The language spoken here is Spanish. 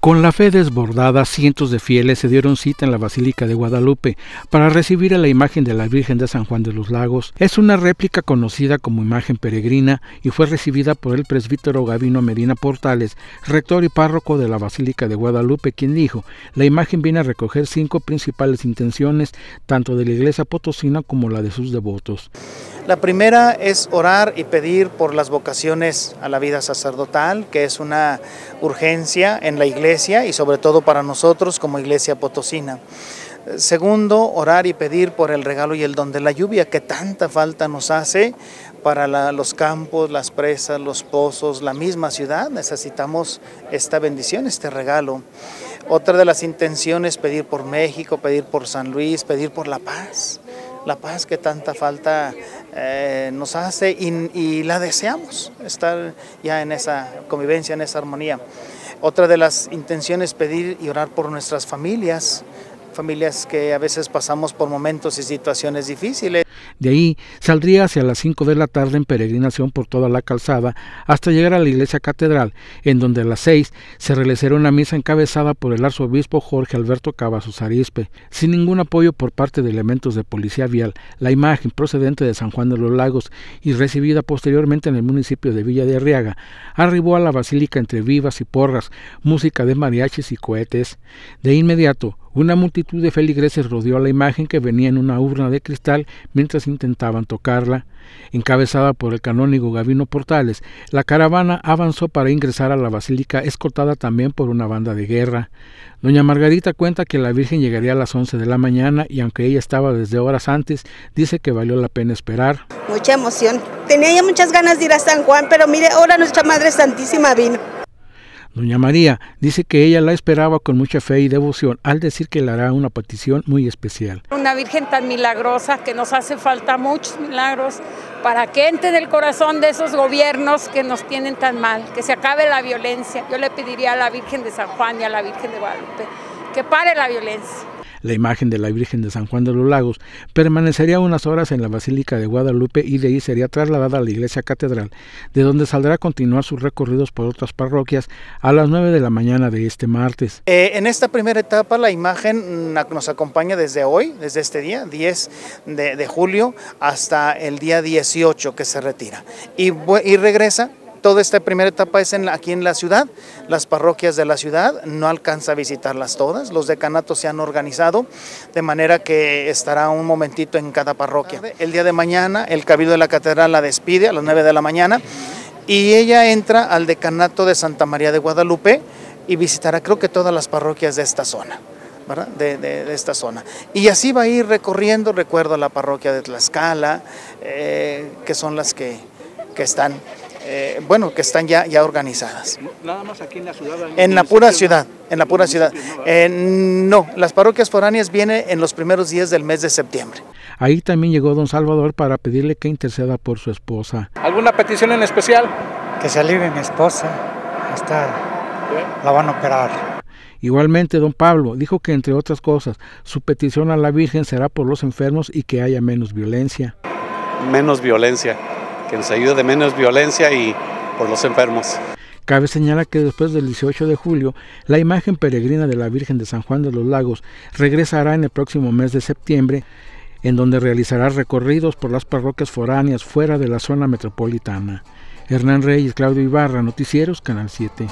Con la fe desbordada, cientos de fieles se dieron cita en la Basílica de Guadalupe para recibir a la imagen de la Virgen de San Juan de los Lagos. Es una réplica conocida como imagen peregrina y fue recibida por el presbítero Gavino Medina Portales, rector y párroco de la Basílica de Guadalupe, quien dijo, la imagen viene a recoger cinco principales intenciones, tanto de la Iglesia Potosina como la de sus devotos. La primera es orar y pedir por las vocaciones a la vida sacerdotal, que es una urgencia en la iglesia y sobre todo para nosotros como iglesia potosina. Segundo, orar y pedir por el regalo y el don de la lluvia que tanta falta nos hace para los campos, las presas, los pozos, la misma ciudad. Necesitamos esta bendición, este regalo. Otra de las intenciones, pedir por México, pedir por San Luis, pedir por la paz la paz que tanta falta eh, nos hace y, la deseamos, estar ya en esa convivencia, en esa armonía. Otra de las intenciones es pedir y orar por nuestras familias, familias que a veces pasamos por momentos y situaciones difíciles. De ahí saldría hacia las 5 de la tarde en peregrinación por toda la calzada hasta llegar a la iglesia catedral, en donde a las 6 se realizará una misa encabezada por el arzobispo Jorge Alberto Cavazos Arispe. Sin ningún apoyo por parte de elementos de policía vial, la imagen procedente de San Juan de los Lagos y recibida posteriormente en el municipio de Villa de Arriaga, arribó a la basílica entre vivas y porras, música de mariachis y cohetes. De inmediato, una multitud de feligreses rodeó la imagen que venía en una urna de cristal mientras intentaban tocarla. Encabezada por el canónigo Gavino Portales, la caravana avanzó para ingresar a la basílica escoltada también por una banda de guerra. Doña Margarita cuenta que la Virgen llegaría a las 11 de la mañana y aunque ella estaba desde horas antes, dice que valió la pena esperar. Mucha emoción. Tenía ya muchas ganas de ir a San Juan, pero mire, ahora nuestra Madre Santísima vino. Doña María dice que ella la esperaba con mucha fe y devoción al decir que le hará una petición muy especial. Una Virgen tan milagrosa que nos hace falta muchos milagros para que entre del corazón de esos gobiernos que nos tienen tan mal, que se acabe la violencia. Yo le pediría a la Virgen de San Juan y a la Virgen de Guadalupe que pare la violencia. La imagen de la Virgen de San Juan de los Lagos permanecería unas horas en la Basílica de Guadalupe y de ahí sería trasladada a la iglesia catedral, de donde saldrá a continuar sus recorridos por otras parroquias a las 9 de la mañana de este martes. Eh, en esta primera etapa la imagen nos acompaña desde hoy, desde este día, 10 de, julio, hasta el día 18 que se retira. Y regresa Toda esta primera etapa es en, aquí en la ciudad, las parroquias de la ciudad, no alcanza a visitarlas todas, los decanatos se han organizado de manera que estará un momentito en cada parroquia. El día de mañana el Cabildo de la Catedral la despide a las 9 de la mañana y ella entra al decanato de Santa María de Guadalupe y visitará creo que todas las parroquias de esta zona. De, esta zona. Y así va a ir recorriendo, recuerdo la parroquia de Tlaxcala, eh, que son las que, que están eh, bueno, que están ya, ya organizadas. Nada más aquí en la ciudad. En, la pura ciudad, en la pura ciudad. Eh, no, las parroquias foráneas vienen en los primeros días del mes de septiembre. Ahí también llegó don Salvador para pedirle que interceda por su esposa. ¿Alguna petición en especial? Que se alivie mi esposa, está, la van a operar. Igualmente, don Pablo dijo que, entre otras cosas, su petición a la Virgen será por los enfermos y que haya menos violencia. Menos violencia que nos ayude de menos violencia y por los enfermos. Cabe señalar que después del 18 de julio, la imagen peregrina de la Virgen de San Juan de los Lagos regresará en el próximo mes de septiembre, en donde realizará recorridos por las parroquias foráneas fuera de la zona metropolitana. Hernán Reyes, Claudio Ibarra, Noticieros, Canal 7.